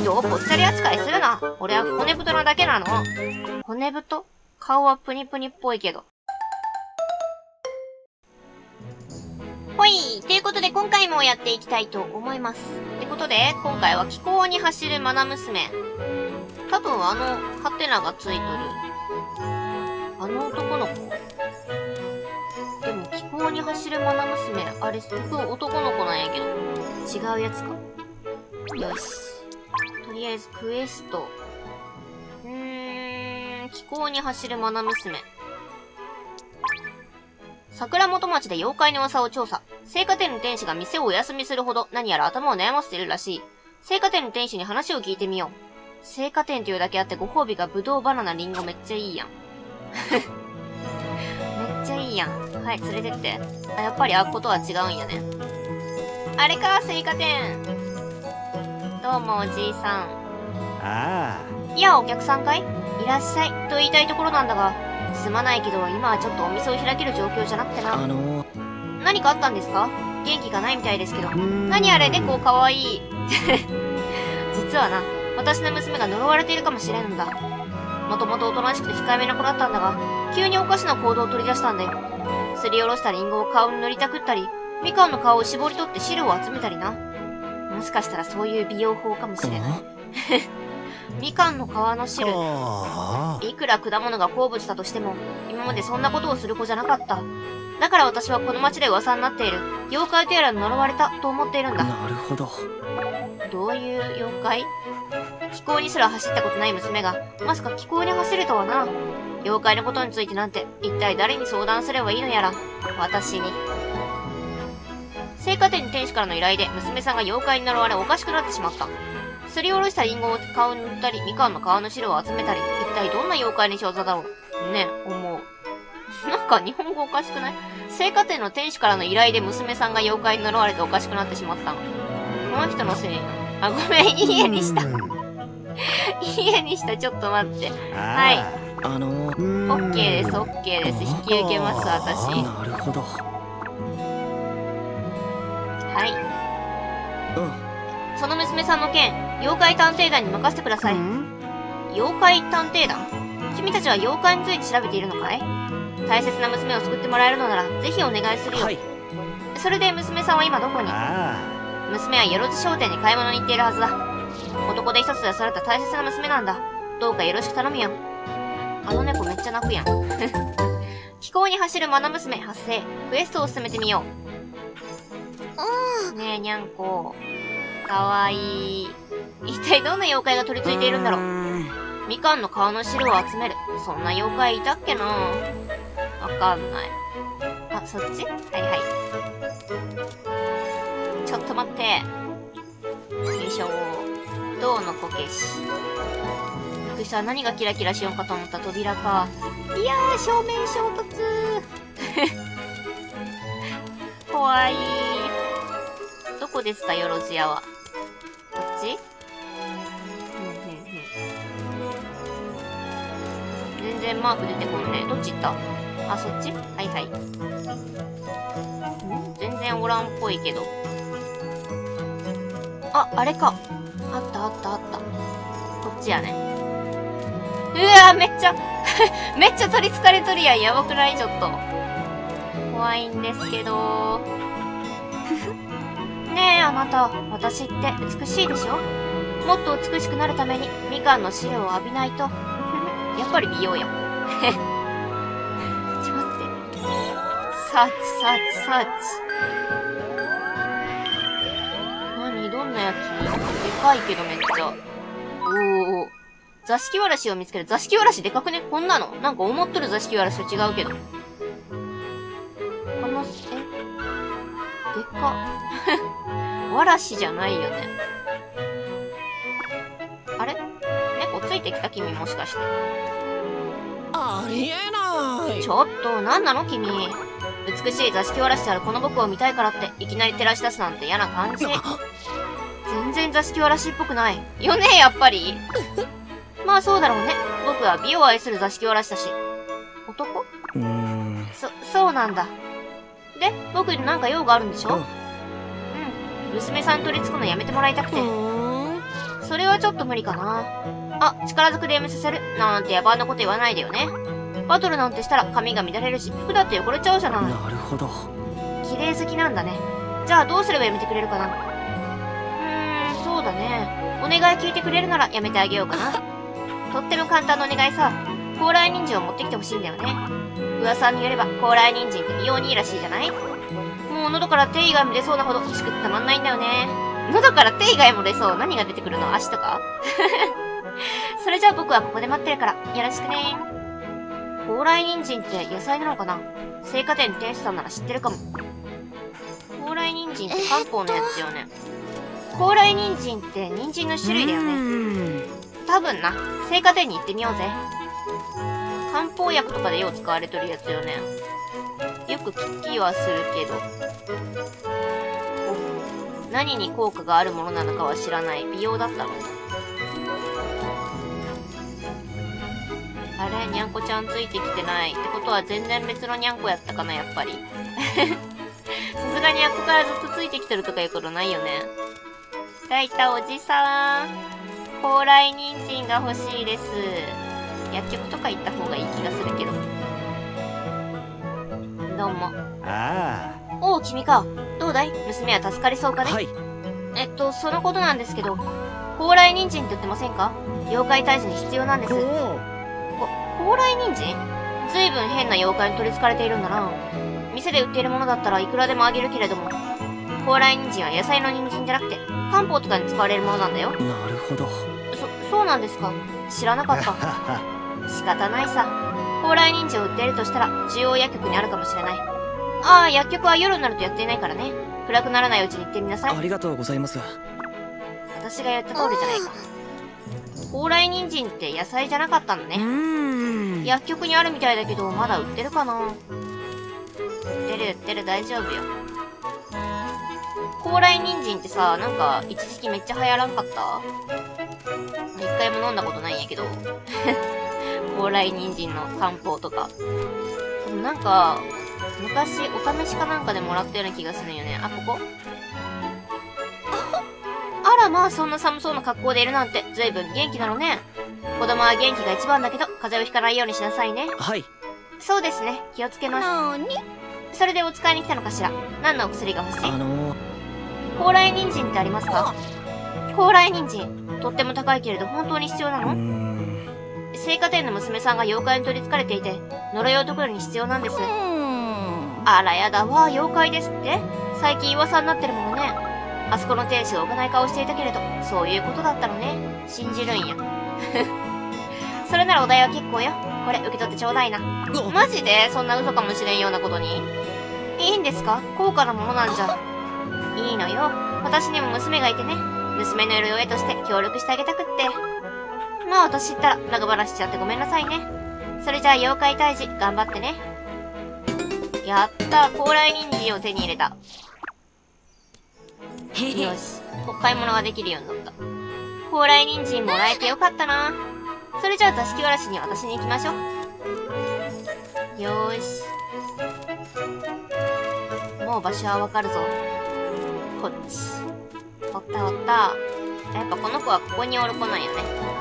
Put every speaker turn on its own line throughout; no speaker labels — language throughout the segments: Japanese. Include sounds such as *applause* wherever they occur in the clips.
人をぽっちゃり扱いするな。俺は骨太なだけなの。骨太？顔はプニプニっぽいけど。ほいということで今回もやっていきたいと思います。ってことで、今回は気候に走るマナ娘。多分あの、ハテナがついとる。あの男の子でも気候に走るマナ娘、あれすごい男の子なんやけど。違うやつか？よし。りあえずクエスト。うーん、気候に走るマナ娘。桜本町で妖怪の噂を調査。青果店の店主が店をお休みするほど何やら頭を悩ませているらしい。青果店の店主に話を聞いてみよう。青果店というだけあってご褒美がブドウ、バナナ、リンゴめっちゃいいやん。*laughs* めっちゃいいやん。はい、連れてって。あ、やっぱりあっことは違うんやね。あれか、青果店。どうも、おじいさん。
あ
あ。いや、お客さんかい？いらっしゃい。と言いたいところなんだが、すまないけど、今はちょっとお店を開ける状況じゃなくてな。
あの
ー、何かあったんですか？元気がないみたいですけど。何あれ、猫かわいい？*laughs* 実はな、私の娘が呪われているかもしれんんだ。もともとおとなしくて控えめな子だったんだが、急におかしな行動を取り出したんだよ。すりおろしたリンゴを顔に塗りたくったり、みかんの皮を絞り取って汁を集めたりな。もしかしたらそういう美容法かもしれない。みかんの皮の汁。いくら果物が好物だとしても、今までそんなことをする子じゃなかった。だから私はこの町で噂になっている、妖怪テーラに呪われたと思っているんだ。
なるほど。
どういう妖怪？気候にすら走ったことない娘が、まさか気候に走るとはな。妖怪のことについてなんて、一体誰に相談すればいいのやら、私に。青果店に店主からの依頼で、娘さんが妖怪に呪われおかしくなってしまった。すりおろしたリンゴを顔に塗ったり、みかんの皮の汁を集めたり、一体どんな妖怪に仕業だろう？ね、思う。*laughs* なんか日本語おかしくない？青果店の店主からの依頼で娘さんが妖怪に呪われておかしくなってしまったの。この人のせいあ、ごめん、家にした。家にした、ちょっと待って。はい。
あの
オッケーです、オッケーです。引き受けます、私。
なるほど。
はい。うん。その娘さんの件、妖怪探偵団に任せてください。妖怪探偵団？君たちは妖怪について調べているのかい？大切な娘を救ってもらえるのなら、ぜひお願いするよ。はい、それで娘さんは今どこに？娘はよろず商店に買い物に行っているはずだ。男で一つ出された大切な娘なんだ。どうかよろしく頼むよ。あの猫めっちゃ泣くやん。*laughs* 気候に走るマナ娘発生。クエストを進めてみよう。ねえ、にゃんこ。かわいい。一体どんな妖怪が取り付いているんだろう。みかんの皮の汁を集める。そんな妖怪いたっけなわかんない。あ、そっち？はいはい。ちょっと待って。よいしょ。銅のこけし。びっくりした。何がキラキラしようかと思った？扉か。いやー、正面衝突 *laughs* 怖いどこですか、よろずやは。ち？全然マーク出てこんね。どっち行った？あ、そっち？はいはい。全然おらんっぽいけど。あ、あれか。あったあったあった。こっちやね。うわめっちゃ *laughs* めっちゃ取り憑かれとるやん。やばくない？ちょっと。怖いんですけど。ねえ、あなた、私って美しいでしょ？もっと美しくなるために、みかんの汁を浴びないと。*laughs* やっぱり美容や。*laughs* ちょっと、待って。サーチ、サーチ、サーチ。何？どんなやつ？でかいけどめっちゃ。おお。座敷わらしを見つける。座敷わらしでかくね？こんなのなんか思っとる座敷わらしと違うけど。でか。*laughs* わらしじゃないよね。あれ？猫ついてきた君もしかして。
ありえない
ちょっと、何なの君。美しい座敷わらしであるこの僕を見たいからっていきなり照らし出すなんて嫌な感じ。全然座敷わらしっぽくない。よねやっぱり。まあそうだろうね。僕は美を愛する座敷わらしだし。男？
うーん。
そ、そうなんだ。で、僕になんか用があるんでしょ、うん、娘さん取り付くのやめてもらいたくて。それはちょっと無理かな。あ、力ずくでやめさせる。なんて野蛮なこと言わないでよね。バトルなんてしたら髪が乱れるし、服だって汚れちゃうじゃない。
なるほど
綺麗好きなんだね。じゃあどうすればやめてくれるかなうーん、そうだね。お願い聞いてくれるならやめてあげようかな。とっても簡単なお願いさ。高麗人参を持ってきてほしいんだよね。噂によれば高麗人参って美容にいいらしいじゃない？もう喉から手以外も出そうなほど美味しくてたまんないんだよね。喉から手以外も出そう。何が出てくるの？足とか？*laughs* それじゃあ僕はここで待ってるから、よろしくね。高麗人参って野菜なのかな？青果店店主さんなら知ってるかも。高麗人参って漢方のやつよね。高麗人参って人参の種類だよね。多分な。青果店に行ってみようぜ。漢方薬とかでよう使われとるやつよね。よく聞きはするけど。何に効果があるものなのかは知らない。美容だったのあれにゃんこちゃんついてきてない。ってことは全然別のにゃんこやったかな、やっぱり。*laughs* さすがにあっこからずっとついてきてるとかいうことないよね。だいたおじさん。高麗人参が欲しいです。薬局とか行った方がいい気がするけど。どうも。
あ
おお、君か。どうだい？娘は助かりそうかね、
はい
えっと、そのことなんですけど、高麗人参って言ってませんか？妖怪退治に必要なんです。こ、高麗人参？ずいぶん変な妖怪に取り憑かれているんだな。店で売っているものだったらいくらでもあげるけれども、高麗人参は野菜の人参じゃなくて、漢方とかに使われるものなんだよ。
なるほど
そ、そうなんですか？知らなかった。*laughs* 仕方ないさ。高麗人参を売っているとしたら、中央薬局にあるかもしれない。ああ、薬局は夜になるとやっていないからね。暗くならないうちに行ってみなさい
あ。りがとうございます
私が言った通りじゃないか。高麗人参って野菜じゃなかったのね。
ん
薬局にあるみたいだけど、まだ売ってるかな売ってる売ってる大丈夫よ。高麗人参ってさ、なんか、一時期めっちゃ流行らんかった？一回も飲んだことないんやけど。高麗人参の漢方とか。でもなんか、昔お試しかなんかでもらったような気がするんよね。あ、ここ？あらまあ、そんな寒そうな格好でいるなんて、ずいぶん元気なのね。子供は元気が一番だけど、風邪をひかないようにしなさいね。
はい
そうですね。気をつけます。
なに？
それでお使いに来たのかしら？何のお薬が欲しい？
あの
高麗人参ってありますか？高麗人参。とっても高いけれど本当に必要な
うー
の
ん
青果店の娘さんが妖怪に取り憑かれていて、呪いを解くのに必要なんです。
うん
あらやだわ、妖怪ですって最近噂になってるものね。あそこの亭主が置かない顔していたけれど、そういうことだったのね。信じるんや。*laughs* それならお代は結構よ。これ受け取ってちょうだいな。マジで？そんな嘘かもしれんようなことにいいんですか？高価なものなんじゃ。いいのよ。私にも娘がいてね。娘のいる親として協力してあげたくって。まあ私ったら長話しちゃってごめんなさいね。それじゃあ妖怪退治頑張ってね。やった高麗人参を手に入れた。よし。お買い物ができるようになった。高麗人参もらえてよかったな。それじゃあ座敷わらしに渡しに行きましょう。よーし。もう場所はわかるぞ。こっち。おったおった。やっぱこの子はここにおる子なんよね。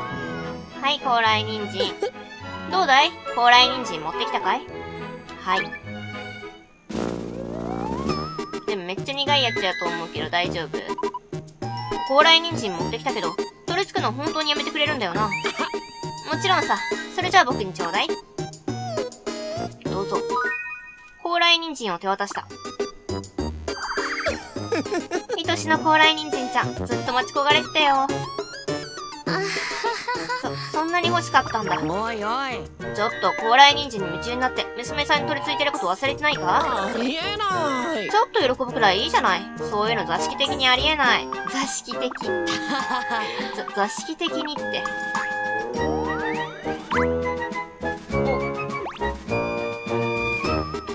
はい、高麗人参。どうだい？高麗人参持ってきたかい？はい。でもめっちゃ苦いやつやと思うけど大丈夫？高麗人参持ってきたけど、取り付くの本当にやめてくれるんだよな。もちろんさ、それじゃあ僕にちょうだい。どうぞ。高麗人参を手渡した。愛しの高麗人参ちゃん、ずっと待ち焦がれてたよ。そ、そんなに欲しかったんだ。
おいおい
ちょっと高麗人参に夢中になって、娘さんに取り付いてること忘れてないか？
ありえない
ちょっと喜ぶくらいいいじゃない？そういうの座敷的にありえない。座敷的。ざ座敷的にって。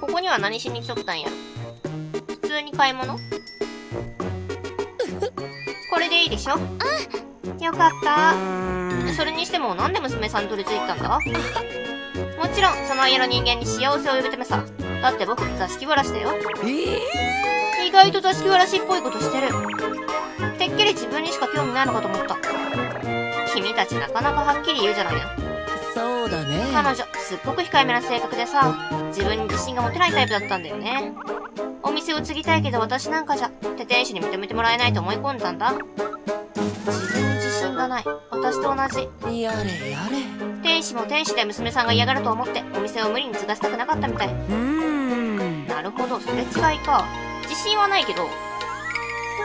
おここには何しに来とったんや？ろ。普通に買い物？*laughs* これでいいでしょ？よかった。それにしてもなんで娘さんに取り付いてたんだ？もちろん、その家の人間に幸せを呼ぶためさ。だって僕、座敷わらしだよ。
え
意外と座敷わらしっぽいことしてる。てっきり自分にしか興味ないのかと思った。君たちなかなかはっきり言うじゃないの。
そうだね
彼女、すっごく控えめな性格でさ、自分に自信が持てないタイプだったんだよね。お店を継ぎたいけど私なんかじゃ、って店主に認めてもらえないと思い込んだんだ。自分にがない。私と同じ。
やれやれ
店主も店主で娘さんが嫌がると思って、お店を無理に継がせたくなかったみたい。
うーん
なるほど、すれ違いか。自信はないけど、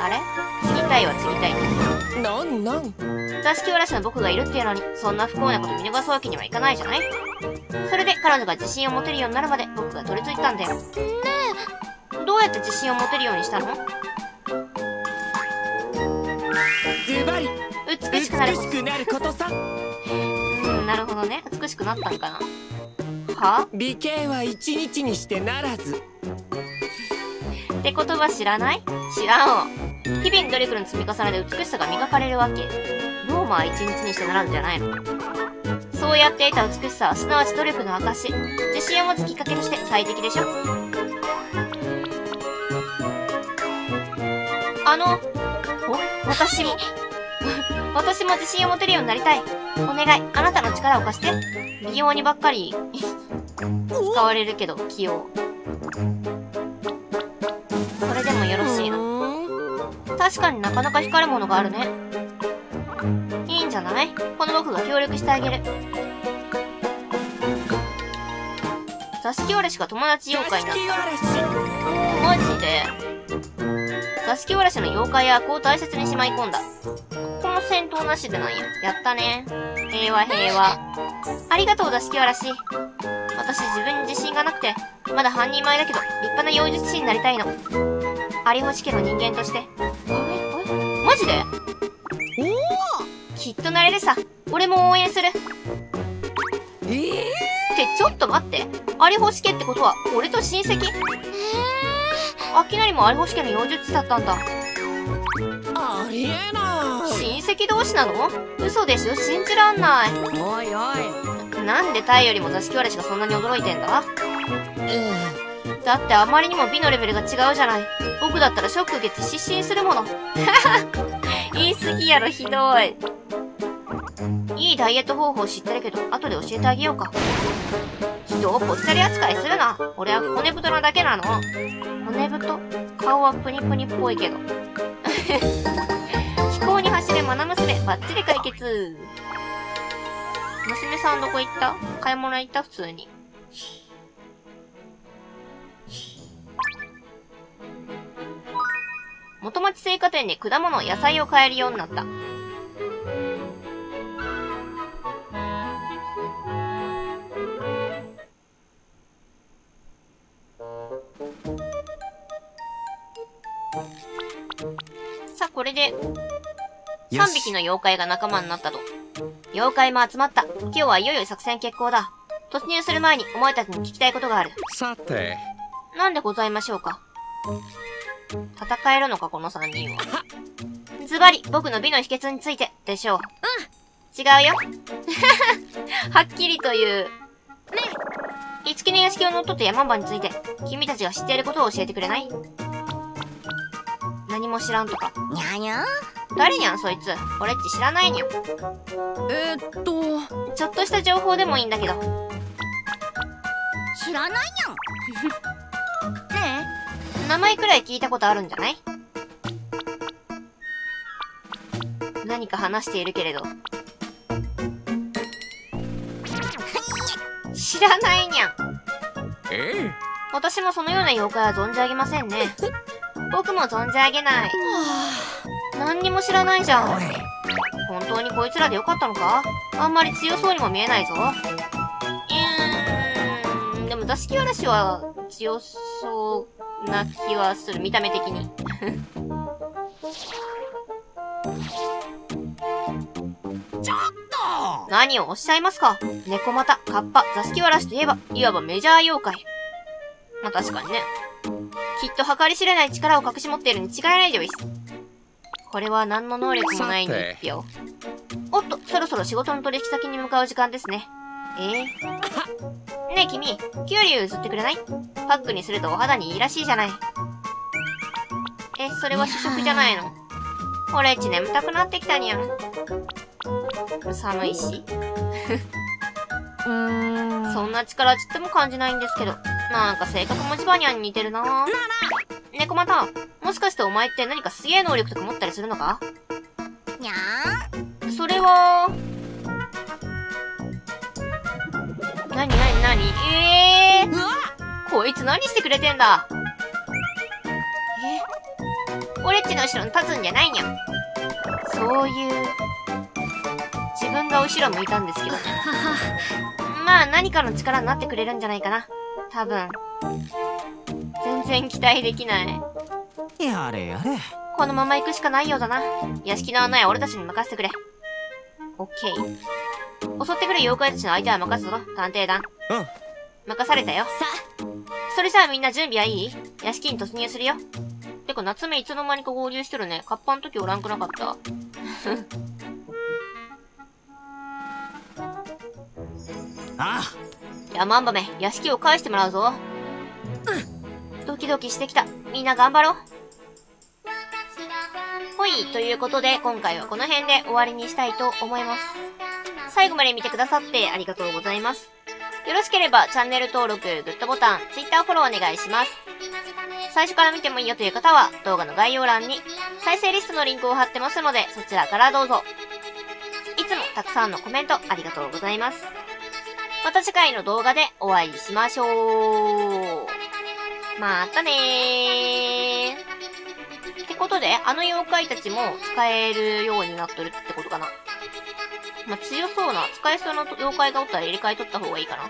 あれ？継ぎたいは継ぎたい。
なんなん？
座敷わらしの僕がいるっていうのに、そんな不幸なこと見逃すわけにはいかないじゃない？それで彼女が自信を持てるようになるまで僕が取り付いたんだよ。ねえ。どうやって自信を持てるようにしたの美しくなる。
美しくなることさ
うん、なるほどね。美しくなったんかな。は？
美形は一日にしてならず
って言葉知らない？知らんわ。日々の努力の積み重ねで美しさが磨かれるわけ。ローマは一日にしてならんじゃないの。そうやって得た美しさはすなわち努力の証。自信を持つきっかけとして最適でしょ。あの、お、私も、私も自信を持てるようになりたい。お願い、あなたの力を貸して。美容にばっかり *laughs* 使われるけど、器用。それでもよろしいの。確かになかなか光るものがあるね。いいんじゃない？この僕が協力してあげる。座敷わらしが友達妖怪になった。マジで座敷わらしの妖怪役を大切にしまい込んだ。戦闘なしでなんや。やったね。平和平和。ありがとう座敷わらし。私自分に自信がなくて、まだ半人前だけど、立派な妖術師になりたいの。有星家の人間として。ええマジで？きっとなれるさ。俺も応援する。って、
ええ
ちょっと待って。有星家ってことは、俺と親戚？秋成も有星家の妖術師だったんだ。
ありえない
親戚同士なの？嘘でしょ？信じらんない。
おいおい
なんでタイよりも座敷わらしがそんなに驚いてんだ？
う
だってあまりにも美のレベルが違うじゃない。僕だったらショック受けて失神するもの。*laughs* 言い過ぎやろ、ひどい。いいダイエット方法知ってるけど、後で教えてあげようか。人をぽっちゃり扱いするな。俺は骨太なだけなの。骨太顔はプニプニっぽいけど。飛行に走るマナ娘、バッチリ解決。娘さんどこ行った？買い物行った？普通に。元町青果店で果物、野菜を買えるようになった。さあ、これで3匹の妖怪が仲間になったと。妖怪も集まった。今日はいよいよ作戦決行だ。突入する前にお前たちに聞きたいことがある。
さて、
なんでございましょうか？戦えるのか、この3人は？ズバリ、僕の美の秘訣について、でしょう。うん。違うよ。*laughs* はっきりと言う。ねえ。五木の屋敷を乗っ取った山場について、君たちが知っていることを教えてくれない？何も知らんとか。
にゃにゃ
誰にゃん、そいつ？俺っち知らないにゃん。
えー、っと、
ちょっとした情報でもいいんだけど。
知らないにゃん？*laughs* ね
名前くらい聞いたことあるんじゃない？何か話しているけれど。知らないにゃん。
ええ、
私もそのような妖怪は存じ上げませんね。僕も存じ上げない。何にも知らないじゃん。本当にこいつらでよかったのか？あんまり強そうにも見えないぞ。うーん、でも座敷わらしは強そうな気はする、見た目的に。*laughs* 何をおっしゃいますか？猫又、カッパ、座敷わらしといえば、いわばメジャー妖怪。まあ確かにね。きっと計り知れない力を隠し持っているに違いないでおいす。これは何の能力もないに一票。おっと、そろそろ仕事の取引先に向かう時間ですね。ええねえ君、キュウリを譲ってくれない？パックにするとお肌にいいらしいじゃない。え、それは主食じゃないの？俺っち眠たくなってきたにゃん。寒いし。
うーん
そんな力ちっとも感じないんですけど。なんか性格もジバニャンに似てるな。猫また、もしかしてお前って何かすげえ能力とか持ったりするのか？
にゃ
それは、なになになにえー、
うわ。
こいつ何してくれてんだ？え？俺っちの後ろに立つんじゃないにゃん。そういう、自分が後ろ向いたんですけど。まあ何かの力になってくれるんじゃないかな。多分。全然期待できない。
やれやれ
このまま行くしかないようだな。屋敷の案内は俺たちに任せてくれ。オッケー。襲ってくる妖怪たちの相手は任せろ、探偵団。
うん
任されたよ。
さ
それじゃあみんな準備はいい？屋敷に突入するよ。てか夏目いつの間にか合流してるね。カッパの時おらんくなかった？*laughs*
あ
山んばめ、屋敷を返してもらうぞ。ドキドキしてきた。みんな頑張ろう。ほい、ということで、今回はこの辺で終わりにしたいと思います。最後まで見てくださってありがとうございます。よろしければチャンネル登録、グッドボタン、Twitter フォローお願いします。最初から見てもいいよという方は、動画の概要欄に再生リストのリンクを貼ってますので、そちらからどうぞ。いつもたくさんのコメントありがとうございます。また次回の動画でお会いしましょう。またねー。ってことで、あの妖怪たちも使えるようになっとるってことかな。まあ、強そうな、使えそうな妖怪がおったら入れ替えとった方がいいかな。